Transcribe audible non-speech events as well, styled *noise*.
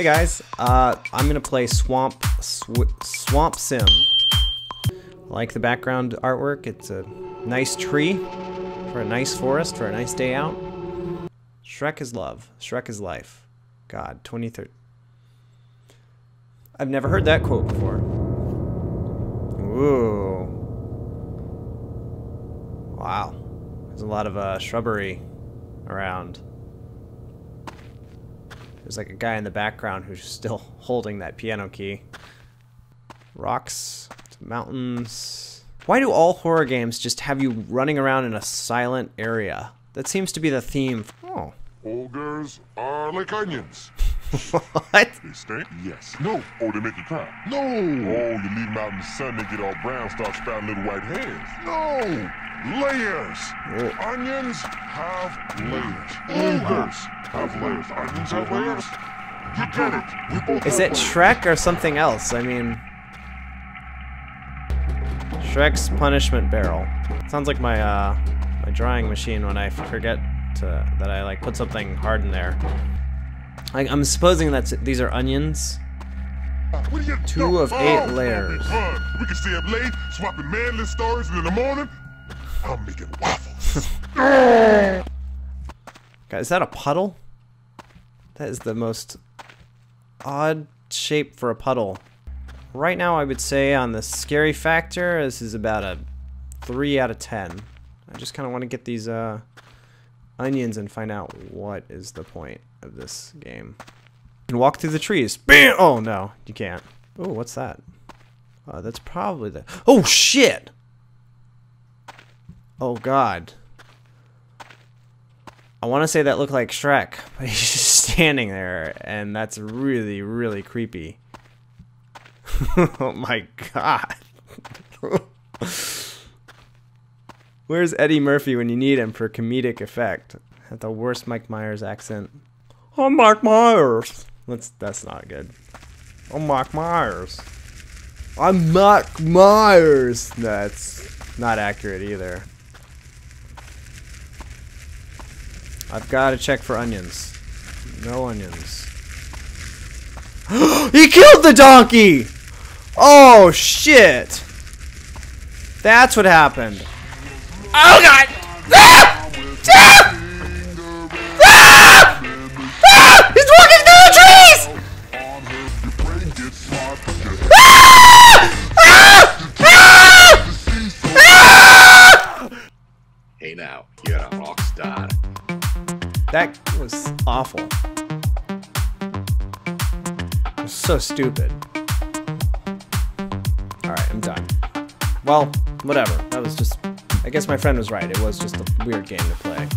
Hey guys, uh, I'm gonna play Swamp Sw Swamp Sim. I like the background artwork. It's a nice tree for a nice forest for a nice day out. Shrek is love. Shrek is life. God, 23. I've never heard that quote before. Ooh. Wow. There's a lot of uh, shrubbery around. There's like a guy in the background who's *laughs* still holding that piano key. Rocks, mountains. Why do all horror games just have you running around in a silent area? That seems to be the theme. Oh. Ogres are like onions. *laughs* what? They stink? Yes. No. Oh, they make you cry? No. Oh, you leave them out in the sun, they get all brown, start sprouting little white hairs? No. Layers. Oh. Onions have layers. Ogres have layers. Onions have layers. You get it. Is it. Shrek or something else? I mean... Shrek's punishment barrel. Sounds like my, uh, my drawing machine when I forget to, that I, like, put something hard in there. I, I'm supposing that these are onions. What do you Two of eight Oh, layers. We can stay up late, swapping manly stories, in the morning, I'm making waffles. *laughs* God, is that a puddle? That is the most odd shape for a puddle. Right now, I would say on the scary factor, this is about a 3 out of 10. I just kind of want to get these uh, onions and find out what is the point of this game. And walk through the trees. Bam! Oh, no, you can't. Oh, what's that? Uh, that's probably the... Oh, shit! Oh, God. I want to say that looked like Shrek, *laughs* but he's just standing there, and that's really, really creepy. *laughs* oh my god. *laughs* Where's Eddie Murphy when you need him for comedic effect? At the worst Mike Myers accent. I'm Mike Myers. That's that's not good. I'm Mike Myers. I'm Mike Myers. That's not accurate either. I've got to check for onions. No onions. *gasps* he killed the donkey! Oh, shit! That's what happened. Oh, God! Ah! Ah! Ah! Ah! He's walking through the trees! Head Ah! Ah! Ah! Hey now, you're a rock star. That was awful. Was so stupid. Alright, I'm done. Well, whatever. That was just. I guess my friend was right. It was just a weird game to play.